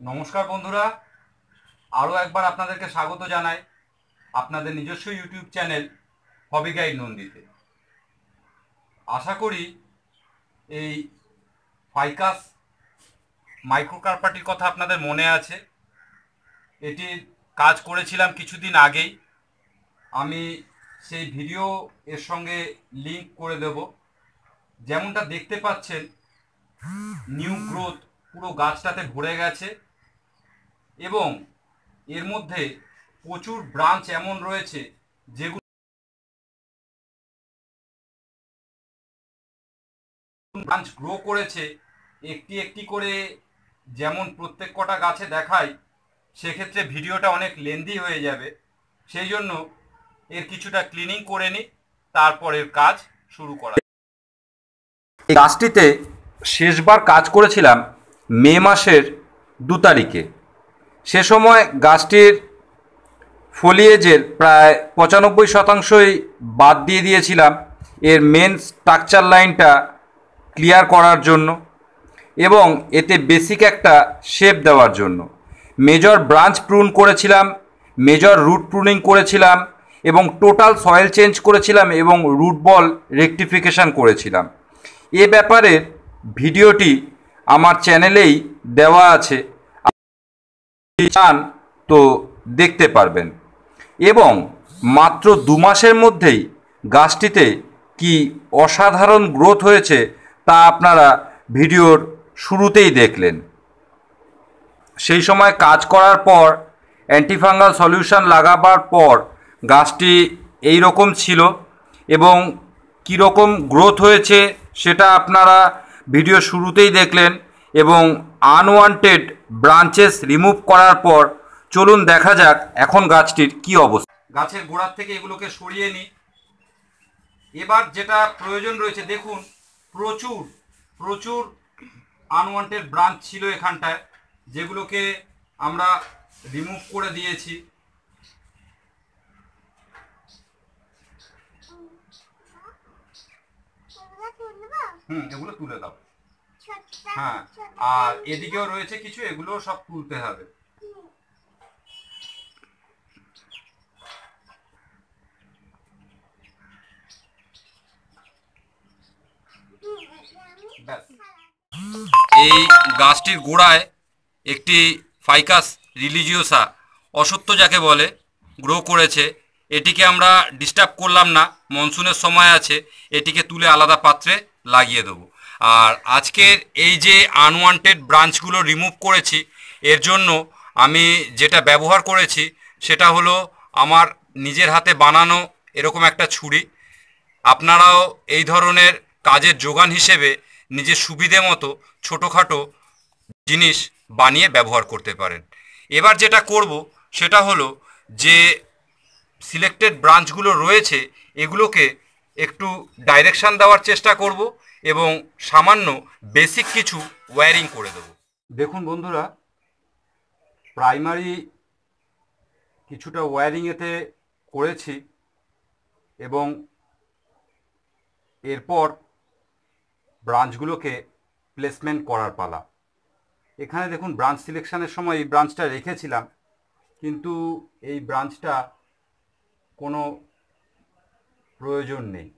নমস্কার বন্ধুরা। আরও একবার আপনাদেরকে স্বাগত জানাই আপনাদের নিজস্ব ইউটিউব চ্যানেল হবি গাইড নন্দিতে। আশা করি এই ফাইকাস মাইক্রোকার্পাটির কথা আপনাদের মনে আছে। এটির কাজ করেছিলাম কিছুদিন আগেই। আমি সেই ভিডিও এর সঙ্গে লিংক করে দেব। যেমনটা দেখতে পাচ্ছেন, নিউ গ্রোথ পুরো গাছটাতে ভরে গেছে। এবং এর মধ্যে প্রচুর ব্রাঞ্চ এমন রয়েছে যেগুলো ব্রাঞ্চ গ্রো করেছে, একটি একটি করে যেমন প্রত্যেক কটা গাছে দেখায় সেক্ষেত্রে ভিডিওটা অনেক লেন্দি হয়ে যাবে। সেই জন্য এর কিছুটা ক্লিনিং করে নিই তারপরের কাজ শুরু করা এই গাছটিতে শেষবার কাজ করেছিলাম মে মাসের দু তারিখে। সে সময় গাছটির ফলিয়েজের প্রায় পঁচানব্বই শতাংশই বাদ দিয়ে দিয়েছিলাম। এর মেন স্ট্রাকচার লাইনটা ক্লিয়ার করার জন্য এবং এতে বেসিক একটা শেপ দেওয়ার জন্য। মেজর ব্রাঞ্চ প্রুন করেছিলাম মেজর রুট প্রুনিং করেছিলাম এবং টোটাল সয়েল চেঞ্জ করেছিলাম এবং রুট বল রেকটিফিকেশান করেছিলাম। এ ব্যাপারে ভিডিওটি আমার চ্যানেলেই দেওয়া আছে। চান, তো দেখতে পারবেন। এবং মাত্র দু মাসের মধ্যেই গাছটিতে কি অসাধারণ গ্রোথ হয়েছে তা আপনারা ভিডিওর শুরুতেই দেখলেন। সেই সময় কাজ করার পর, অ্যান্টিফাঙ্গাল সলিউশন লাগাবার পর গাছটি এই রকম ছিল এবং কীরকম গ্রোথ হয়েছে সেটা আপনারা ভিডিও শুরুতেই দেখলেন। এবং আনওয়ান্টেড ব্রাঞ্চেস রিমুভ করার পর চলুন দেখা যাক এখন গাছটির কি অবস্থা। গাছের গোড়ার থেকে এগুলোকে সরিয়ে নিই। এবার যেটা প্রয়োজন রয়েছে, দেখুন, প্রচুর প্রচুর আনওয়ান্টেড ব্রাঞ্চ ছিল এখানটায়, যেগুলোকে আমরা রিমুভ করে দিয়েছি। হুম, এগুলো তুলে দাও। হ্যাঁ আর এদিকেও রয়েছে কিছু এগুলো সব তুলতে হবে। এই গাছটির গোড়ায় একটি ফাইকাস রিলিজিওসা অসত্য যাকে বলে, গ্রো করেছে। এটিকে আমরা ডিস্টার্ব করলাম না মনসুনের সময় আছে, এটিকে তুলে আলাদা পাত্রে লাগিয়ে দেবো। আর আজকের এই যে আনওয়ান্টেড ব্রাঞ্চগুলো রিমুভ করেছি, এর জন্য আমি যেটা ব্যবহার করেছি, সেটা হলো আমার নিজের হাতে বানানো এরকম একটা ছুরি। আপনারাও এই ধরনের কাজের যোগান হিসেবে নিজের সুবিধে মতো ছোটোখাটো জিনিস বানিয়ে ব্যবহার করতে পারেন। এবার যেটা করব, সেটা হলো যে সিলেক্টেড ব্রাঞ্চগুলো রয়েছে, এগুলোকে একটু ডাইরেকশান দেওয়ার চেষ্টা করব। এবং সামান্য বেসিক কিছু ওয়্যারিং করে দেব। দেখুন বন্ধুরা প্রাইমারি কিছুটা ওয়্যারিং এতে করেছি এবং এরপর ব্রাঞ্চগুলোকে প্লেসমেন্ট করার পালা। এখানে দেখুন ব্রাঞ্চ সিলেকশানের সময় এই ব্রাঞ্চটা রেখেছিলাম, কিন্তু এই ব্রাঞ্চটা কোনো প্রয়োজন নেই।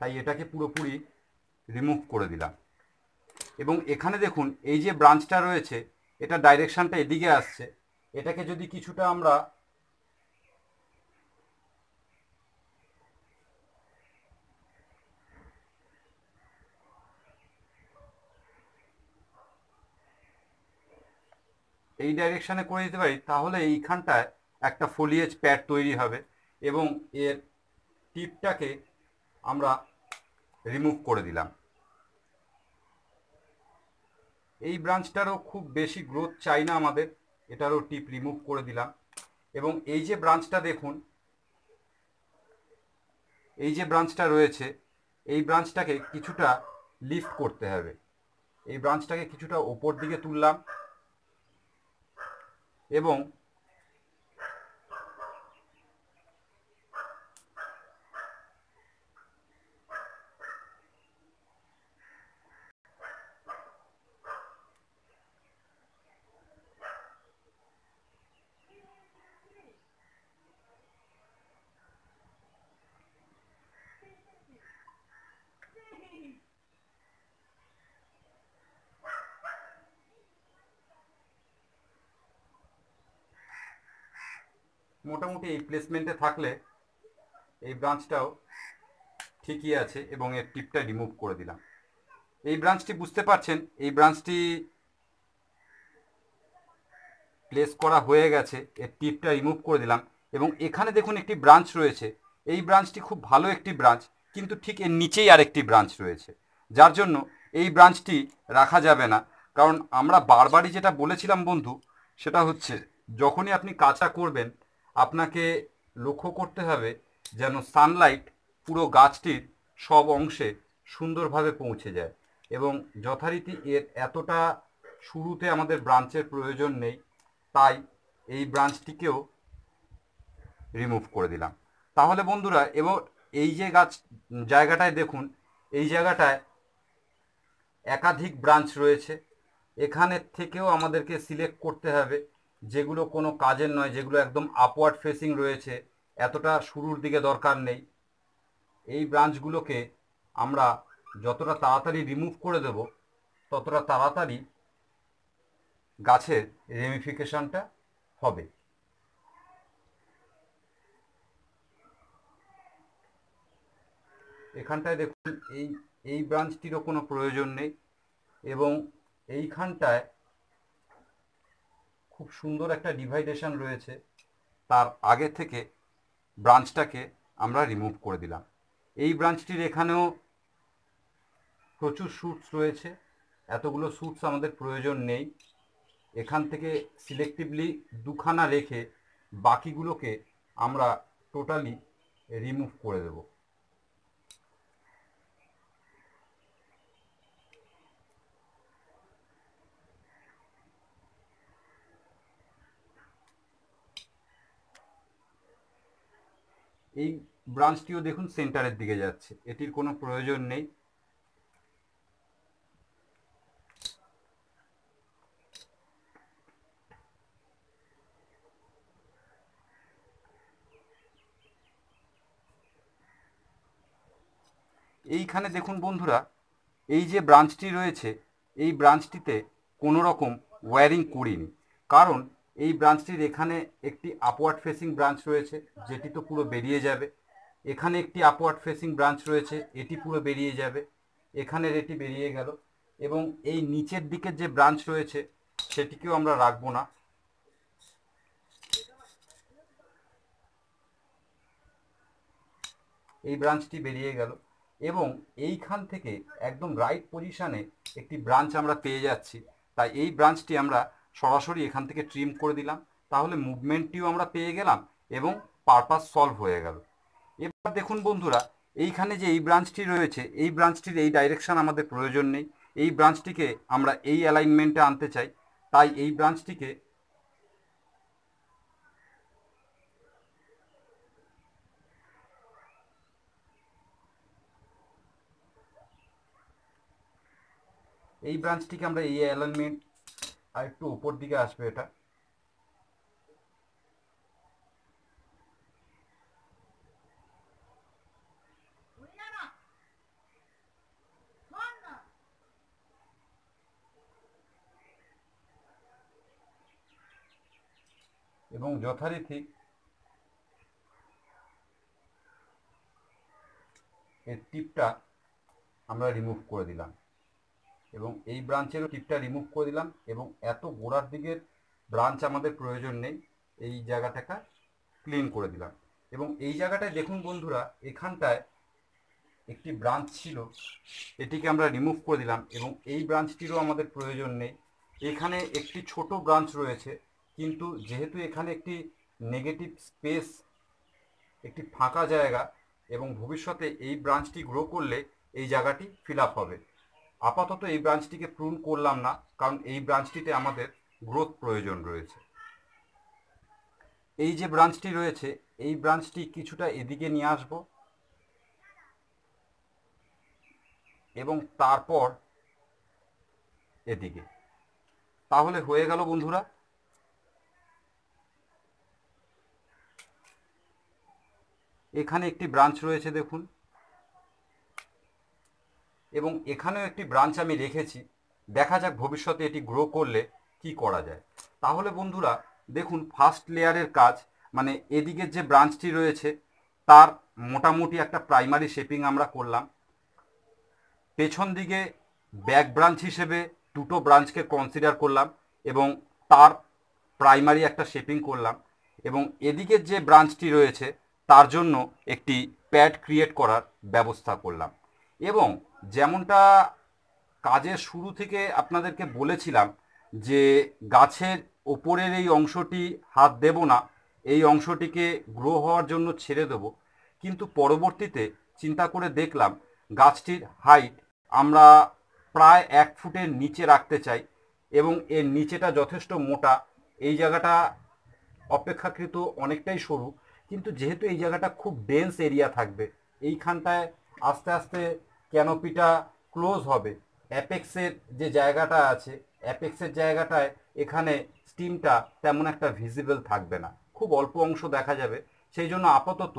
তাই এটাকে পুরোপুরি রিমুভ করে দিলাম। এবং এখানে দেখুন, এই যে ব্রাঞ্চটা রয়েছে, এটা ডাইরেকশানটা এদিকে আসছে। এটাকে যদি কিছুটা আমরা এই ডাইরেকশানে করে দিতে পারি, তাহলে এইখানটায় একটা ফোলিয়েজ প্যাড তৈরি হবে এবং এর টিপটাকে আমরা রিমুভ করে দিলাম। এই ব্রাঞ্চটারও খুব বেশি গ্রোথ চাই না আমাদের, এটারও টিপ রিমুভ করে দিলাম। এবং এই যে ব্রাঞ্চটা দেখুন, এই যে ব্রাঞ্চটা রয়েছে, এই ব্রাঞ্চটাকে কিছুটা লিফট করতে হবে। এই ব্রাঞ্চটাকে কিছুটা ওপর দিকে তুললাম এবং মোটামুটি এই প্লেসমেন্টে থাকলে এই ব্রাঞ্চটাও ঠিকই আছে এবং এর টিপটা রিমুভ করে দিলাম। এই ব্রাঞ্চটি বুঝতে পারছেন, এই ব্রাঞ্চটি প্লেস করা হয়ে গেছে, এর টিপটা রিমুভ করে দিলাম এবং এখানে দেখুন একটি ব্রাঞ্চ রয়েছে। এই ব্রাঞ্চটি খুব ভালো একটি ব্রাঞ্চ কিন্তু ঠিক এর নিচেই আরেকটি ব্রাঞ্চ রয়েছে। যার জন্য এই ব্রাঞ্চটি রাখা যাবে না, কারণ আমরা বারবারই যেটা বলেছিলাম বন্ধু, সেটা হচ্ছে যখনই আপনি কাঁচা করবেন আপনাকে লক্ষ্য করতে হবে যেন সানলাইট পুরো গাছটির সব অংশে সুন্দরভাবে পৌঁছে যায় এবং যথারীতি এর এতটা শুরুতে আমাদের ব্রাঞ্চের প্রয়োজন নেই, তাই এই ব্রাঞ্চটিকেও রিমুভ করে দিলাম। তাহলে বন্ধুরা এবং এই যে গাছ, জায়গাটায় দেখুন, এই জায়গাটায় একাধিক ব্রাঞ্চ রয়েছে। এখানের থেকেও আমাদেরকে সিলেক্ট করতে হবে। যেগুলো কোনো কাজের নয়, যেগুলো একদম আপওয়ার্ড ফেসিং রয়েছে, এতটা শুরুর দিকে দরকার নেই। এই ব্রাঞ্চগুলোকে আমরা যতটা তাড়াতাড়ি রিমুভ করে দেব, ততটা তাড়াতাড়ি গাছের রেমিফিকেশনটা হবে। এখানটায় দেখুন, এই এই ব্রাঞ্চটিরও কোনো প্রয়োজন নেই এবং এইখানটায় খুব সুন্দর একটা ডিভাইডেশন রয়েছে। তার আগে থেকে ব্রাঞ্চটাকে আমরা রিমুভ করে দিলাম। এই ব্রাঞ্চটির এখানেও প্রচুর শ্যুটস রয়েছে। এতগুলো শ্যুটস আমাদের প্রয়োজন নেই। এখান থেকে সিলেক্টিভলি দুখানা রেখে বাকিগুলোকে আমরা টোটালি রিমুভ করে দেব। এই ব্রাঞ্চটিও দেখুন সেন্টারের দিকে যাচ্ছে। এটির কোনো প্রয়োজন নেই। এইখানে দেখুন বন্ধুরা, এই যে ব্রাঞ্চটি রয়েছে, এই ব্রাঞ্চটিতে কোনো রকম ওয়্যারিং করিনি। কারণ এই ব্রাঞ্চটির এখানে একটি আপওয়ার্ড ফেসিং ব্রাঞ্চ রয়েছে, যেটি তো পুরো বেরিয়ে যাবে। এখানে একটি আপওয়ার্ড ফেসিং ব্রাঞ্চ রয়েছে, এটি পুরো বেরিয়ে যাবে। এখানের এটি বেরিয়ে গেল এবং এই নিচের দিকের যে ব্রাঞ্চ রয়েছে, সেটিকেও আমরা রাখব না। এই ব্রাঞ্চটি বেরিয়ে গেল এবং এইখান থেকে একদম রাইট পজিশানে একটি ব্রাঞ্চ আমরা পেয়ে যাচ্ছি। তাই এই ব্রাঞ্চটি আমরা সরাসরি এখান থেকে ট্রিম করে দিলাম, তাহলে মুভমেন্টটিও আমরা পেয়ে গেলাম এবং পারপাস সলভ হয়ে গেল। এবার দেখুন বন্ধুরা, এইখানে যে এই ব্রাঞ্চটি রয়েছে, এই ব্রাঞ্চটির এই ডাইরেকশান আমাদের প্রয়োজন নেই। এই ব্রাঞ্চটিকে আমরা এই অ্যালাইনমেন্টে আনতে চাই, তাই এই ব্রাঞ্চটিকে এই ব্রাঞ্চটিকে আমরা এই অ্যালাইনমেন্ট আর একটু উপর দিকে আসবে এটা। এবং যথারীতি এর টিপটা আমরা রিমুভ করে দিলাম। এবং এই ব্রাঞ্চেরও টিপটা রিমুভ করে দিলাম এবং এত গোড়ার দিকের ব্রাঞ্চ আমাদের প্রয়োজন নেই, এই জায়গাটাকে ক্লিন করে দিলাম। এবং এই জায়গাটায় দেখুন বন্ধুরা, এখানটায় একটি ব্রাঞ্চ ছিল, এটিকে আমরা রিমুভ করে দিলাম এবং এই ব্রাঞ্চটিরও আমাদের প্রয়োজন নেই। এখানে একটি ছোট ব্রাঞ্চ রয়েছে, কিন্তু যেহেতু এখানে একটি নেগেটিভ স্পেস একটি ফাঁকা জায়গা এবং ভবিষ্যতে এই ব্রাঞ্চটি গ্রো করলে এই জায়গাটি ফিল হবে। আপাতত এই ব্রাঞ্চটিকে প্রুন করলাম না, কারণ এই ব্রাঞ্চটিতে আমাদের গ্রোথ প্রয়োজন রয়েছে। এই যে ব্রাঞ্চটি রয়েছে, এই ব্রাঞ্চটি কিছুটা এদিকে নিয়ে আসব এবং তারপর এদিকে। তাহলে হয়ে গেল বন্ধুরা। এখানে একটি ব্রাঞ্চ রয়েছে দেখুন। এবং এখানেও একটি ব্রাঞ্চ আমি রেখেছি। দেখা যাক ভবিষ্যতে এটি গ্রো করলে কি করা যায়। তাহলে বন্ধুরা, দেখুন ফার্স্ট লেয়ারের কাজ মানে এদিকের যে ব্রাঞ্চটি রয়েছে, তার মোটামুটি একটা প্রাইমারি শেপিং আমরা করলাম। পেছন দিকে ব্যাক ব্রাঞ্চ হিসেবে দুটো ব্রাঞ্চকে কনসিডার করলাম এবং তার প্রাইমারি একটা শেপিং করলাম এবং এদিকের যে ব্রাঞ্চটি রয়েছে, তার জন্য একটি প্যাড ক্রিয়েট করার ব্যবস্থা করলাম। এবং যেমনটা কাজের শুরু থেকে আপনাদেরকে বলেছিলাম যে গাছের ওপরের এই অংশটি হাত দেব না, এই অংশটিকে গ্রো হওয়ার জন্য ছেড়ে দেব। কিন্তু পরবর্তীতে চিন্তা করে দেখলাম গাছটির হাইট আমরা প্রায় এক ফুটের নিচে রাখতে চাই এবং এর নিচেটা যথেষ্ট মোটা। এই জায়গাটা অপেক্ষাকৃত অনেকটাই সরু। কিন্তু যেহেতু এই জায়গাটা খুব ডেন্স এরিয়া থাকবে, এইখানটায় আস্তে আস্তে ক্যানোপিটা ক্লোজ হবে। অ্যাপেক্সের যে জায়গাটা আছে অ্যাপেক্সের জায়গাটায় এখানে স্টিমটা তেমন একটা ভিজিবল থাকবে না। খুব অল্প অংশ দেখা যাবে। সেই জন্য আপাতত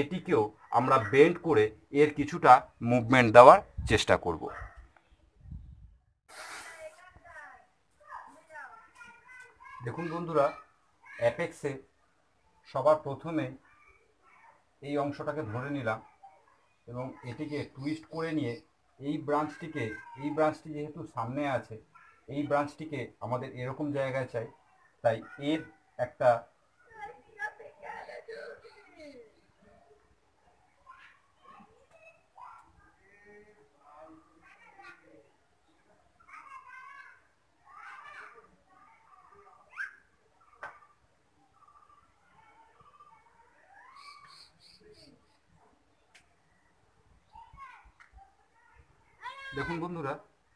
এটিকেও আমরা বেন্ড করে এর কিছুটা মুভমেন্ট দেওয়ার চেষ্টা করব। দেখুন বন্ধুরা অ্যাপেক্সে সবার প্রথমে এই অংশটাকে ধরে নিলাম। এবং এটিকে টুইস্ট করে নিয়ে এই ব্রাঞ্চটিকে এই ব্রাঞ্চটি যেহেতু সামনে আছে, এই ব্রাঞ্চটিকে আমাদের এরকম জায়গায় চাই, তাই এর একটা দেখুন বন্ধুরা,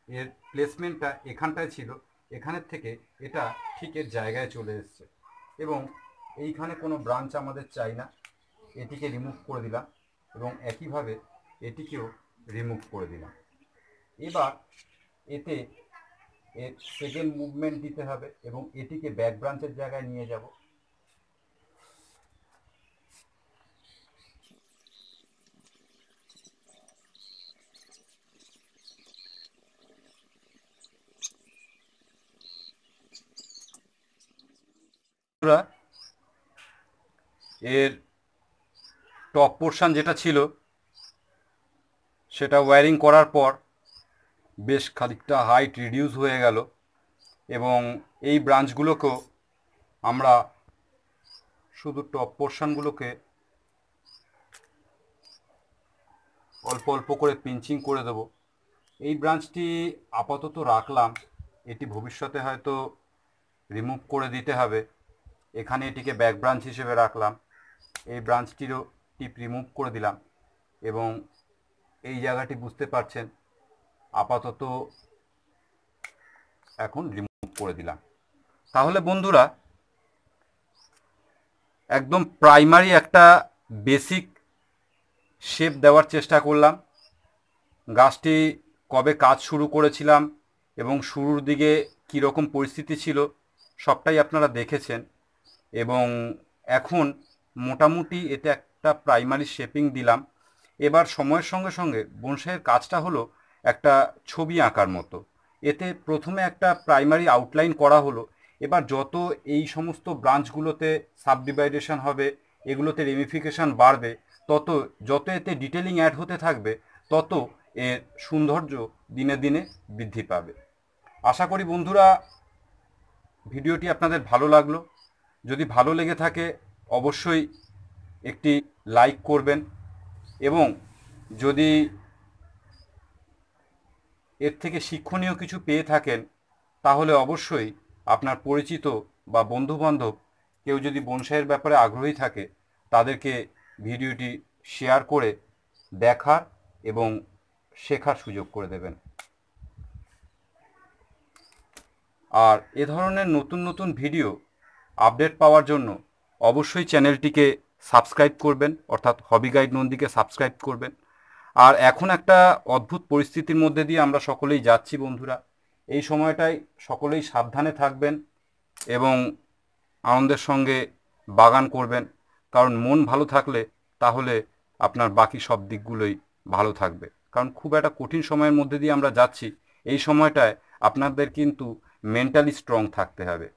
এর প্লেসমেন্টটা এখানটায় ছিল, এখানের থেকে এটা ঠিক এর জায়গায় চলে এসছে। এবং এইখানে কোনো ব্রাঞ্চ আমাদের চাই না, এটিকে রিমুভ করে দিলাম এবং একইভাবে এটিকেও রিমুভ করে দিলাম। এবার এতে এর সেকেন্ড মুভমেন্ট দিতে হবে এবং এটিকে ব্যাক ব্রাঞ্চের জায়গায় নিয়ে যাব। বন্ধুরা, এর টপ পোর্শন যেটা ছিল সেটা ওয়্যারিং করার পর বেশ খানিকটা হাইট রিডিউস হয়ে গেল এবং এই ব্রাঞ্চগুলোকেও আমরা শুধু টপ পোর্শনগুলোকে অল্প অল্প করে পিঞ্চিং করে দেব। এই ব্রাঞ্চটি আপাতত রাখলাম এটি ভবিষ্যতে হয়তো রিমুভ করে দিতে হবে। এখানে এটিকে ব্যাক ব্রাঞ্চ হিসেবে রাখলাম। এই ব্রাঞ্চটিরও টিপ রিমুভ করে দিলাম এবং এই জায়গাটি বুঝতে পারছেন, আপাতত এখন রিমুভ করে দিলাম। তাহলে বন্ধুরা, একদম প্রাইমারি একটা বেসিক শেপ দেওয়ার চেষ্টা করলাম। গাছটি কবে কাজ শুরু করেছিলাম এবং শুরুর দিকে কীরকম পরিস্থিতি ছিল, সবটাই আপনারা দেখেছেন। এবং এখন মোটামুটি এতে একটা প্রাইমারি শেপিং দিলাম। এবার সময়ের সঙ্গে সঙ্গে বনসাইয়ের কাজটা হলো একটা ছবি আঁকার মতো। এতে প্রথমে একটা প্রাইমারি আউটলাইন করা হলো। এবার যত এই সমস্ত ব্রাঞ্চগুলোতে সাবডিভাইডেশন হবে, এগুলোতে রেমিফিকেশন বাড়বে, তত যত এতে ডিটেলিং অ্যাড হতে থাকবে, তত এর সৌন্দর্য দিনে দিনে বৃদ্ধি পাবে। আশা করি বন্ধুরা, ভিডিওটি আপনাদের ভালো লাগল। যদি ভালো লেগে থাকে, অবশ্যই একটি লাইক করবেন এবং যদি এর থেকে শিক্ষণীয় কিছু পেয়ে থাকেন, তাহলে অবশ্যই আপনার পরিচিত বা বন্ধুবান্ধব, কেউ যদি বনসাইয়ের ব্যাপারে আগ্রহী থাকে, তাদেরকে ভিডিওটি শেয়ার করে দেখার এবং শেখার সুযোগ করে দেবেন। আর এ ধরনের নতুন নতুন ভিডিও আপডেট পাওয়ার জন্য অবশ্যই চ্যানেলটিকে সাবস্ক্রাইব করবেন, অর্থাৎ হবি গাইড নন্দীকে সাবস্ক্রাইব করবেন। আর এখন একটা অদ্ভুত পরিস্থিতির মধ্যে দিয়ে আমরা সকলেই যাচ্ছি বন্ধুরা। এই সময়টায় সকলেই সাবধানে থাকবেন এবং আনন্দের সঙ্গে বাগান করবেন। কারণ মন ভালো থাকলে তাহলে আপনার বাকি সব দিকগুলোই ভালো থাকবে। কারণ খুব একটা কঠিন সময়ের মধ্যে দিয়ে আমরা যাচ্ছি। এই সময়টায় আপনাদের কিন্তু মেন্টালি স্ট্রং থাকতে হবে।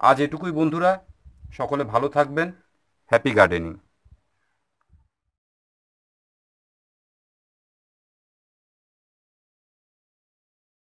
আজ এটুকুই বন্ধুরা সকলে ভালো থাকবেন। Happy gardening